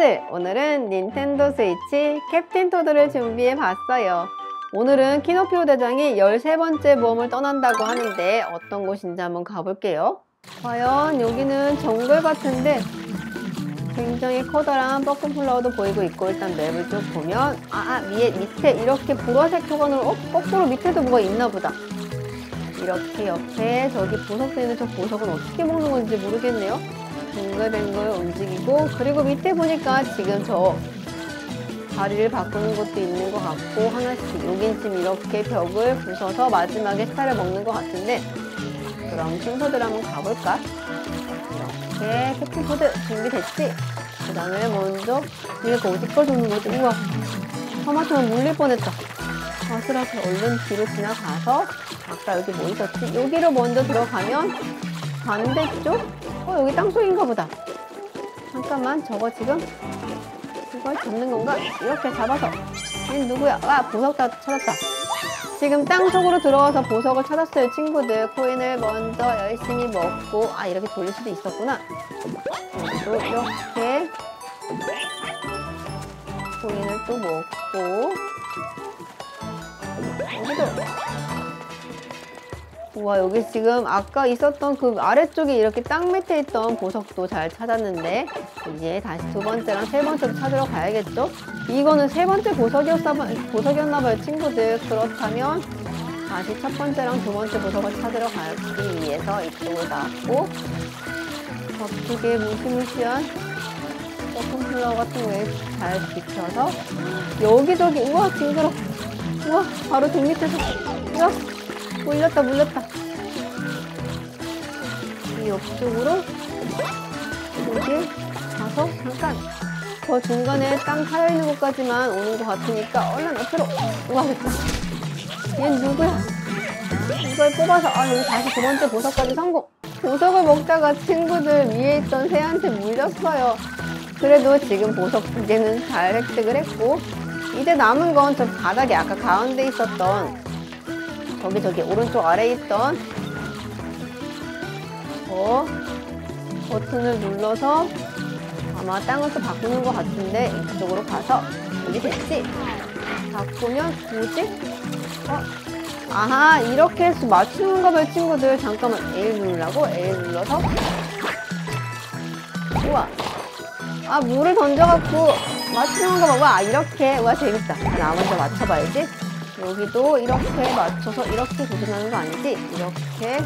친구들 오늘은 닌텐도 스위치 캡틴 토드를 준비해 봤어요. 오늘은 키노피오 대장이 13번째 모험을 떠난다고 하는데 어떤 곳인지 한번 가볼게요. 과연 여기는 정글 같은데 굉장히 커다란 버클플라워도 보이고 있고 일단 맵을 쭉 보면 아, 아 위에 밑에 이렇게 보라색 토건으로 어? 거꾸로 밑에도 뭐가 있나 보다. 이렇게 옆에 저기 보석 되는 저 보석은 어떻게 먹는 건지 모르겠네요 뱅글뱅글 움직이고 그리고 밑에 보니까 지금 저 다리를 바꾸는 것도 있는 것 같고 하나씩 여긴 지금 이렇게 벽을 부숴서 마지막에 스타를 먹는 것 같은데 그럼 순서대로 한번 가볼까? 이렇게 캡틴푸드 준비됐지? 그 다음에 먼저 얘가 어디까지 오는 거지? 우와 토마토만 물릴 뻔했다 아슬아슬 얼른 뒤로 지나가서 아까 여기 뭐 있었지? 여기로 먼저 들어가면 반대쪽? 어 여기 땅속인가 보다. 잠깐만 저거 지금 이걸 잡는 건가? 이렇게 잡아서. 얘 누구야? 아 보석 다 찾았다. 지금 땅속으로 들어와서 보석을 찾았어요 친구들. 코인을 먼저 열심히 먹고 아 이렇게 돌릴 수도 있었구나. 또 이렇게 코인을 또 먹고. 여기도 우와 여기 지금 아까 있었던 그 아래쪽에 이렇게 땅 밑에 있던 보석도 잘 찾았는데 이제 다시 두 번째랑 세 번째도 찾으러 가야겠죠? 이거는 세 번째 보석이었나, 보석이었나 봐요 친구들 그렇다면 다시 첫 번째랑 두 번째 보석을 찾으러 가기 위해서 이쪽을 나왔고 저쪽에 무시무시한 서픈플라워 같은 거에 잘 비춰서 여기저기 우와 징그러 우와 바로 등 밑에서 우와 물렸다 물렸다. 이 옆쪽으로 여기 가서 잠깐 저 중간에 땅 파여있는 곳까지만 오는 것 같으니까 얼른 앞으로 됐다. 얘는 누구야? 이걸 뽑아서 아 여기 다시 두 번째 보석까지 성공. 보석을 먹다가 친구들 위에 있던 새한테 물렸어요. 그래도 지금 보석 두 개는 잘 획득을 했고 이제 남은 건 저 바닥에 아까 가운데 있었던 저기 저기 오른쪽 아래에 있던 저 버튼을 눌러서 아마 땅을 또 바꾸는 것 같은데 이쪽으로 가서 여기 됐지? 바꾸면 뭐지? 어? 아하 이렇게 해서 맞추는가 봐요 친구들 잠깐만 L 누르라고 L 눌러서 우와 아 물을 던져갖고 맞추는 건가 봐. 아 이렇게 와 재밌다 나 먼저 맞춰봐야지 여기도 이렇게 맞춰서 이렇게 조준하는 거 아니지? 이렇게.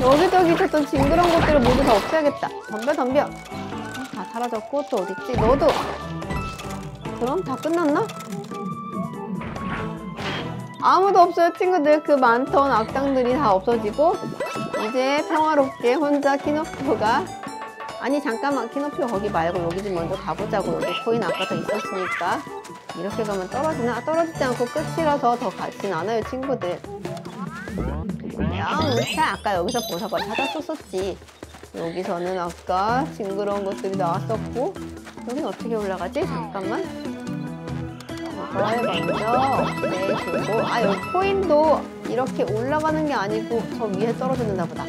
여기저기 있었던 징그러운 것들을 모두 다 없애야겠다. 덤벼 덤벼. 다 사라졌고 또 어딨지? 너도. 그럼 다 끝났나? 아무도 없어요 친구들. 그 많던 악당들이 다 없어지고 이제 평화롭게 혼자 키노피오가 아니 잠깐만. 키노피오 거기 말고 여기 좀 먼저 가보자고. 여기 코인 아까 더 있었으니까 이렇게 가면 떨어지나? 아, 떨어지지 않고 끝이라서 더 같진 않아요 친구들. 야, 아까 여기서 보석을 찾았었었지. 여기서는 아까 징그러운 것들이 나왔었고 여긴 어떻게 올라가지? 잠깐만. 이걸 먼저. 없애주고 아 여기 코인도 이렇게 올라가는 게 아니고 저 위에 떨어지는가 보다.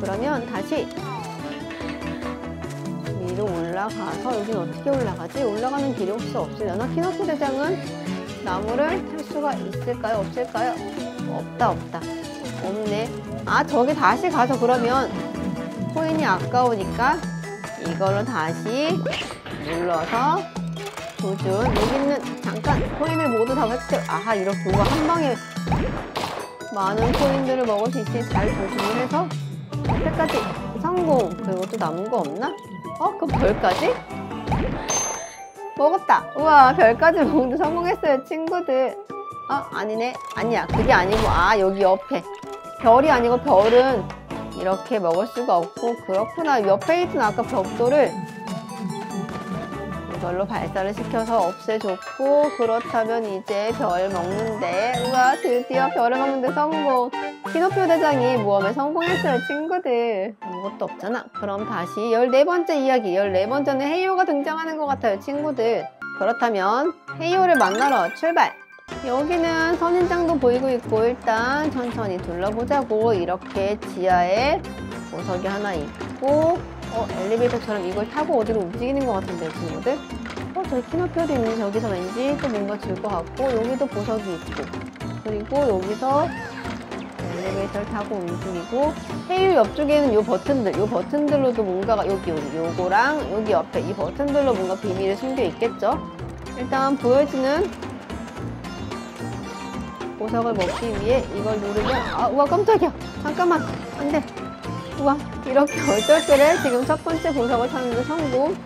그러면 다시 위로 올라가서 여긴 어떻게 올라가지? 올라가는 길이 혹시 없으려나? 키노프 대장은 나무를 탈 수가 있을까요? 없을까요? 없다 없다 없네 아 저기 다시 가서 그러면 코인이 아까우니까 이걸로 다시 눌러서 도준 여기는 잠깐 코인을 모두 다 획득 아하 이렇게 우와 한 방에 많은 코인들을 먹을 수 있으니 잘 조심을 해서 여태까지 성공 그리고 또 남은 거 없나? 어? 그 별까지? 먹었다 우와 별까지 먹는데 성공했어요 친구들 어? 아니네 아니야 그게 아니고 아 여기 옆에 별이 아니고 별은 이렇게 먹을 수가 없고 그렇구나 옆에 있던 아까 벽돌을 이걸로 발사를 시켜서 없애줬고 그렇다면 이제 별 먹는데 우와 드디어 별을 먹는데 성공 키노표 대장이 모험에 성공했어요 친구들. 아무것도 없잖아. 그럼 다시 14번째 이야기 14번째는 헤이오가 등장하는 것 같아요 친구들. 그렇다면 헤이오를 만나러 출발. 여기는 선인장도 보이고 있고 일단 천천히 둘러보자고. 이렇게 지하에 보석이 하나 있고 어, 엘리베이터처럼 이걸 타고 어디로 움직이는 것 같은데, 친구들? 어, 저기 키노피오도 있는데 저기서 왠지 또 뭔가 줄 것 같고, 여기도 보석이 있고, 그리고 여기서 엘리베이터를 타고 움직이고, 헤유 옆쪽에는 요 버튼들, 요 버튼들로도 뭔가가, 여기, 여기, 요거랑 여기 옆에 이 버튼들로 뭔가 비밀이 숨겨 있겠죠? 일단 보여지는 보석을 먹기 위해 이걸 누르면, 아, 우와, 깜짝이야! 잠깐만! 안 돼! 우와 이렇게 얼떨결에 지금 첫 번째 보석을 찾는데 성공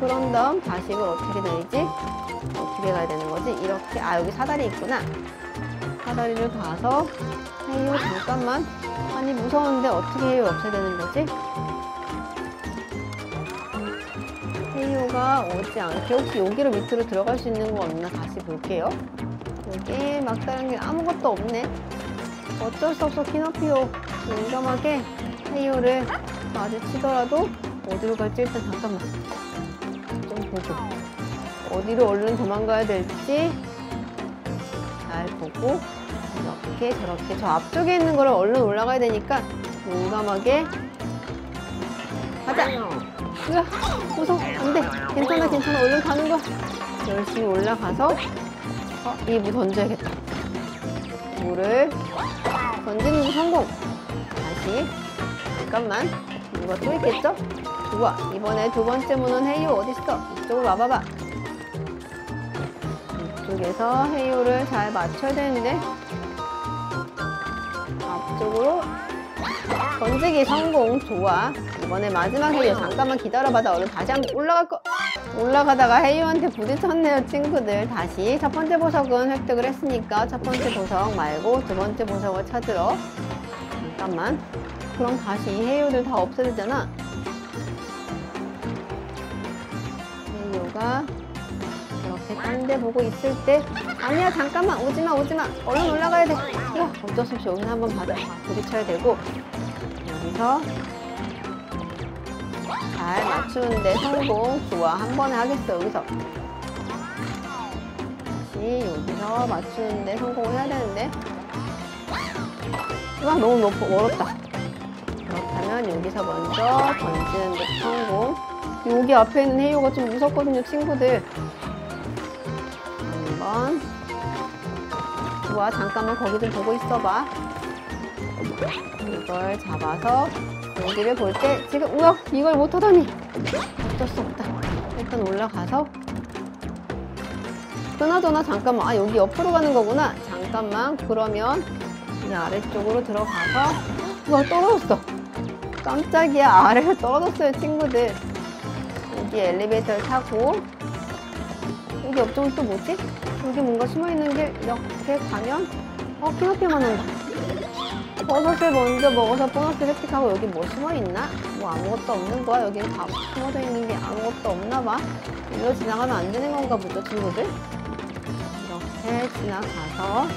그런 다음 다시 이걸 어떻게 내리지? 어떻게 가야 되는 거지? 이렇게 아 여기 사다리 있구나 사다리를 가서 헤이오 잠깐만. 아니 무서운데 어떻게 헤이오 없애야 되는 거지? 헤이오가 오지 않게 혹시 여기로 밑으로 들어갈 수 있는 거 없나 다시 볼게요. 여기 막다른 게 아무것도 없네. 어쩔 수 없어 키노피오. 용감하게 헤이오를 마주치더라도 어디로 갈지 일단 잠깐만. 좀 보고. 어디로 얼른 도망가야 될지 잘 보고 이렇게 저렇게 저 앞쪽에 있는 거를 얼른 올라가야 되니까 용감하게. 가자. 으아 무서워 안돼. 괜찮아 괜찮아. 얼른 가는 거야. 열심히 올라가서 어, 이무 던져야겠다. 물을 던지는 거 성공. 다시. 잠깐만. 누가 또 있겠죠? 우와 이번에 두 번째 문은 헤이오 어딨어? 이쪽으로 와봐봐. 이쪽에서 헤이오를 잘 맞춰야 되는데 앞쪽으로. 던지기 성공. 좋아. 이번에 마지막 헤이오 잠깐만 기다려봐 나 얼른 다시 한번 올라갈 거 올라가다가 헤이오한테 부딪혔네요 친구들. 다시 첫 번째 보석은 획득을 했으니까 첫 번째 보석 말고 두 번째 보석을 찾으러. 잠깐만. 그럼 다시 이 헤이오들 다 없애야 되잖아. 헤이오가 이렇게 딴데 보고 있을 때 아니야 잠깐만 오지마 오지마. 얼른 올라가야 돼. 우와 어쩔 수 없이 여기서 한번 받아. 부딪혀야 되고. 여기서 잘 맞추는데 성공. 좋아. 한 번에 하겠어 여기서. 다시 여기서 맞추는데 성공을 해야 되는데. 우와 너무 높, 멀었다. 그렇다면 여기서 먼저 던지는 데 성공. 여기 앞에 있는 헤이오가 좀 무섭거든요 친구들 한번. 좋아 잠깐만 거기 좀 보고 있어봐. 이걸 잡아서 여기를 볼 때 지금 우와 이걸 못하다니. 어쩔 수 없다. 일단 올라가서. 그나저나 잠깐만. 아 여기 옆으로 가는 거구나. 잠깐만 그러면 이 아래쪽으로 들어가서. 우와 떨어졌어. 깜짝이야. 아래로 떨어졌어요 친구들. 여기 엘리베이터를 타고. 여기 옆쪽은 또 뭐지? 여기 뭔가 숨어있는 길 이렇게 가면 어 키높이만 한다 버섯을 먼저 먹어서 보너스 획득하고 여기 뭐 숨어있나? 뭐 아무것도 없는 거야? 여기 다 숨어져 있는 게 아무것도 없나 봐 일로 지나가면 안 되는 건가 보죠 친구들? 이렇게 지나가서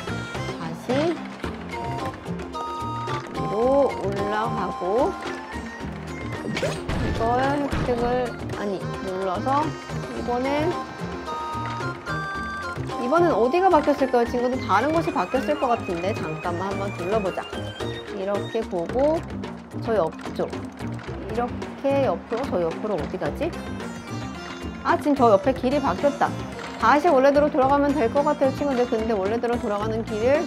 다시 위로 올라가고 이걸 획득을 아니 눌러서 이번엔 이번엔 어디가 바뀌었을까요? 친구들 다른 곳이 바뀌었을 것 같은데 잠깐만 한번 둘러보자. 이렇게 보고 저 옆쪽. 이렇게 옆으로 저 옆으로 어디 가지? 아 지금 저 옆에 길이 바뀌었다. 다시 원래대로 돌아가면 될 것 같아요 친구들. 근데 원래대로 돌아가는 길을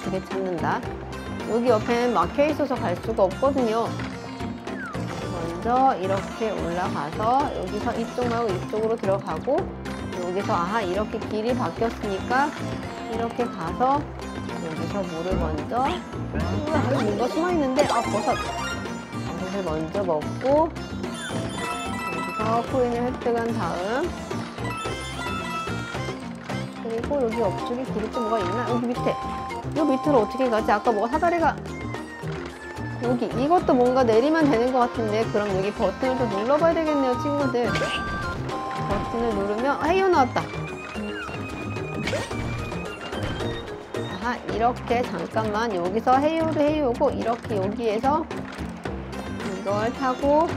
어떻게 찾는다? 여기 옆에는 막혀 있어서 갈 수가 없거든요. 먼저 이렇게 올라가서 여기서 이쪽 말고 이쪽으로 들어가고 여기서 아하 이렇게 길이 바뀌었으니까 이렇게 가서 여기서 물을 먼저 여기 뭔가 숨어있는데 아 버섯 버섯을 먼저 먹고 여기서 코인을 획득한 다음 그리고 여기 옆쪽에 길이 또 뭐가 있나? 여기 밑에 이 밑으로 어떻게 가지? 아까 뭐가 사다리가 여기 이것도 뭔가 내리면 되는 것 같은데 그럼 여기 버튼을 또 눌러봐야 되겠네요 친구들 버튼을 누르면 헤이오 나왔다. 아 이렇게 잠깐만 여기서 헤이오도 헤이오고 이렇게 여기에서 이걸 타고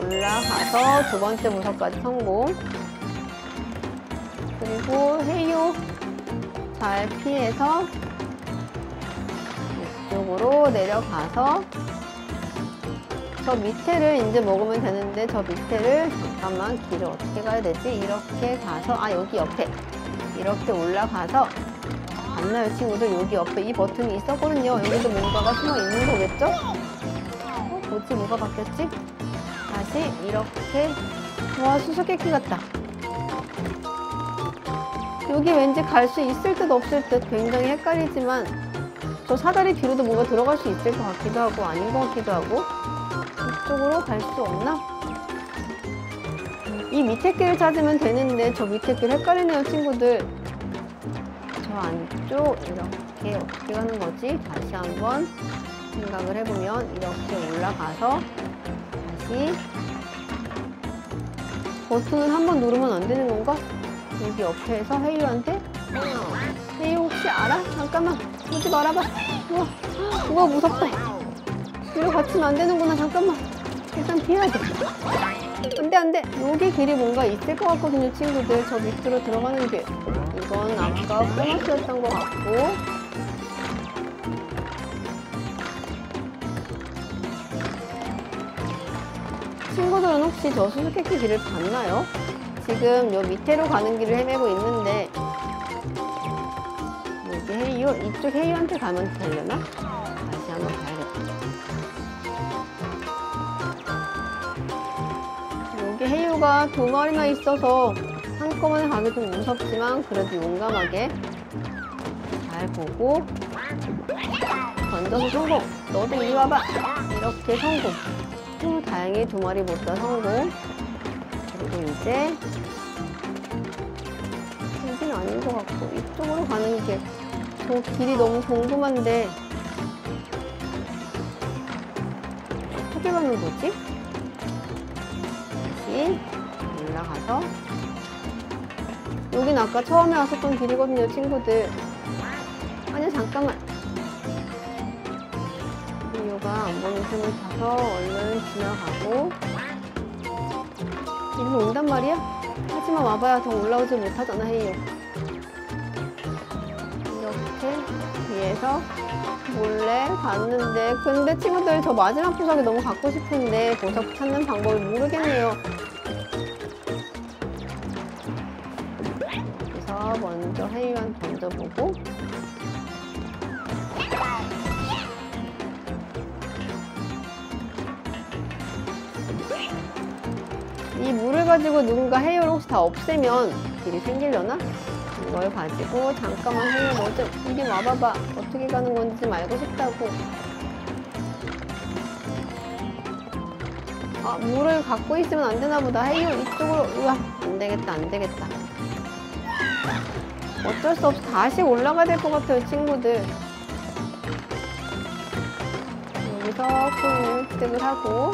올라가서 두 번째 보석까지 성공. 그리고 헤이오 잘 피해서 이쪽으로 내려가서 저 밑에를 이제 먹으면 되는데 저 밑에를 잠깐만 길을 어떻게 가야 되지? 이렇게 가서 아 여기 옆에 이렇게 올라가서 봤나요 친구들? 여기 옆에 이 버튼이 있었거든요. 여기도 뭔가가 숨어 있는 거겠죠? 어, 뭐지? 뭐가 바뀌었지? 다시 이렇게 와 수수께끼 같다. 여기 왠지 갈 수 있을 듯 없을 듯 굉장히 헷갈리지만 저 사다리 뒤로도 뭔가 들어갈 수 있을 것 같기도 하고 아닌 것 같기도 하고 이 쪽으로 갈 수 없나? 이 밑에 길을 찾으면 되는데 저 밑에 길 헷갈리네요 친구들 저 안쪽 이렇게 어떻게 가는 거지? 다시 한번 생각을 해보면 이렇게 올라가서 다시 버튼을 한 번 누르면 안 되는 건가? 여기 옆에서 헤이유한테 헤이유 혹시 알아? 잠깐만 오지 말아봐 우와 우와 무섭다 뒤로 갇히면 안 되는구나 잠깐만 피해야 돼 안돼 안돼. 여기 길이 뭔가 있을 것 같거든요 친구들. 저 밑으로 들어가는 길. 이건 아까 보너스였던 것 같고. 친구들은 혹시 저 수수께끼 길을 봤나요? 지금 요 밑으로 가는 길을 헤매고 있는데 여기 헤이유 이쪽 헤이유한테 가면 되려나? 헤이유가 두 마리나 있어서 한꺼번에 가기 좀 무섭지만 그래도 용감하게 잘 보고 던져서 성공. 너도 이리 와봐. 이렇게 성공. 후, 다행히 두 마리 못다 성공. 그리고 이제 여긴 아닌 것 같고 이쪽으로 가는 길. 저 길이 너무 궁금한데 어떻게 가는 거지? 올라가서. 여긴 아까 처음에 왔었던 길이거든요 친구들. 아니 잠깐만. 이유가 안 보는 틈을 타서 얼른 지나가고. 일로 온단 말이야? 하지만 와봐야 더 올라오지 못하잖아 헤이유 이렇게 뒤에서 몰래 갔는데 근데 친구들 저 마지막 보석이 너무 갖고 싶은데 보석 찾는 방법을 모르겠네요 먼저 헤이유한테 던져보고. 이 물을 가지고 누군가 헤이유를 혹시 다 없애면 길이 생기려나? 이걸 가지고 잠깐만 헤이유 너좀 이리 와봐봐. 어떻게 가는 건지 좀 알고 싶다고. 아 물을 갖고 있으면 안 되나 보다. 헤이유 이쪽으로. 우와 안 되겠다 안 되겠다 어쩔 수 없이 다시 올라가야 될 것 같아요 친구들. 여기서 코인을 획득을 하고.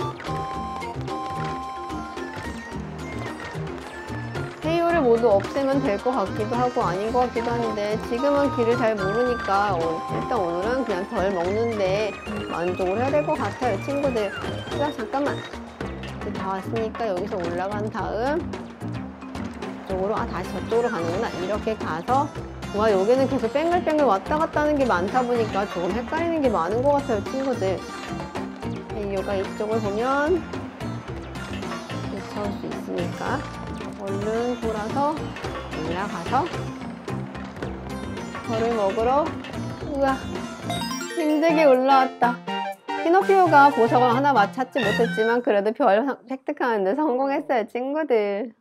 헤이유를 모두 없애면 될 것 같기도 하고 아닌 것 같기도 한데 지금은 길을 잘 모르니까 어, 일단 오늘은 그냥 덜 먹는데 만족을 해야 될 것 같아요 친구들. 자 잠깐만. 다 왔으니까 여기서 올라간 다음 이쪽으로 아 다시 저쪽으로 가는구나. 이렇게 가서 와 여기는 계속 뺑글뺑글 왔다 갔다 하는 게 많다 보니까 조금 헷갈리는 게 많은 것 같아요 친구들. 헤이유가 이쪽을 보면 쫓아올 수 있으니까 얼른 돌아서 올라가서 벌을 먹으러 우와 힘들게 올라왔다. 피노피오가 보석을 하나 맞찾지 못했지만 그래도 별 획득하는 데 성공했어요 친구들